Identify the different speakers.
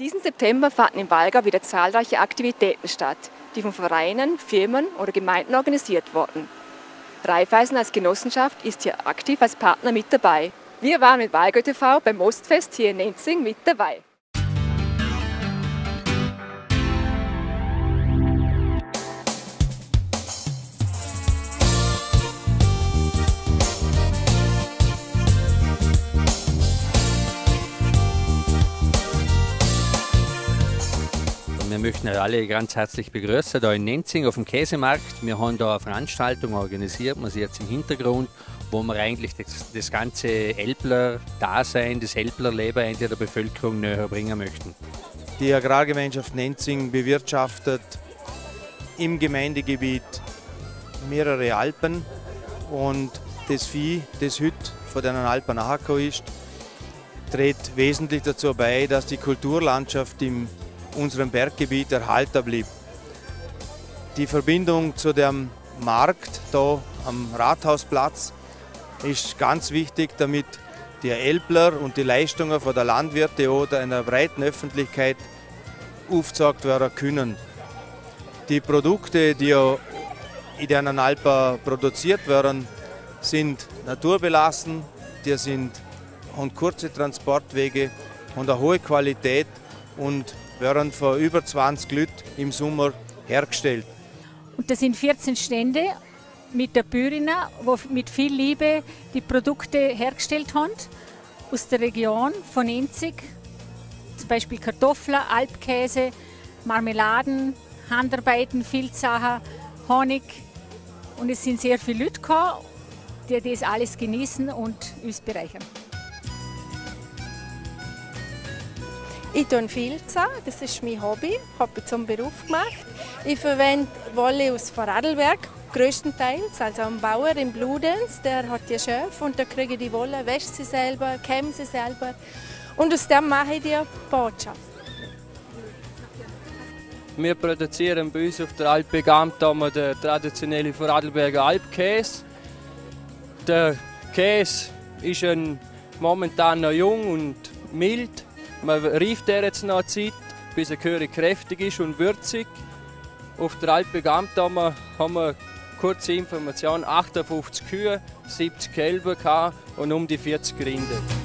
Speaker 1: Diesen September fanden im Walgau wieder zahlreiche Aktivitäten statt, die von Vereinen, Firmen oder Gemeinden organisiert wurden. Raiffeisen als Genossenschaft ist hier aktiv als Partner mit dabei. Wir waren mit Walgau TV beim Ostfest hier in Nenzing mit dabei.
Speaker 2: Wir möchten alle ganz herzlich begrüßen da in Nenzing auf dem Käsemarkt. Wir haben da eine Veranstaltung organisiert, man sieht es im Hintergrund, wo wir eigentlich das, das ganze Elbler-Dasein, das Elbler-Leben der Bevölkerung näher bringen möchten.
Speaker 3: Die Agrargemeinschaft Nenzing bewirtschaftet im Gemeindegebiet mehrere Alpen und das Vieh, das heute von den Alpen nachgekommen ist, trägt wesentlich dazu bei, dass die Kulturlandschaft im unserem Berggebiet erhalten blieb. Die Verbindung zu dem Markt da am Rathausplatz ist ganz wichtig, damit die Elbler und die Leistungen der Landwirte oder einer breiten Öffentlichkeit aufgezeigt werden können. Die Produkte, die in den Alpen produziert werden, sind naturbelassen, die sind, haben kurze Transportwege und eine hohe Qualität und werden von über 20 Leuten im Sommer hergestellt.
Speaker 4: Und das sind 14 Stände mit der Bürina, die mit viel Liebe die Produkte hergestellt haben aus der Region von Enzig. Zum Beispiel Kartoffeln, Alpkäse, Marmeladen, Handarbeiten, Filzsachen, Honig. Und es sind sehr viele Leute gekommen, die das alles genießen und uns bereichern.
Speaker 5: Ich tue Filzen, das ist mein Hobby, habe ich zum Beruf gemacht. Ich verwende Wolle aus Vorarlberg, größtenteils, also ein Bauer in Bludenz, der hat die Schöpfe und da kriege ich die Wolle, wäsche sie selber, kämme sie selber und aus dem mache ich die Botschaft.
Speaker 6: Wir produzieren bei uns auf der Alpe Gamtam den traditionellen Vorarlberger Alpkäse. Der Käse ist momentan noch jung und mild man reift er jetzt noch eine Zeit, bis er gehörig kräftig ist und würzig. Auf der Alpe Gamtama haben wir kurze Information, 58 Kühe, 70 Kälber und um die 40 Rinder.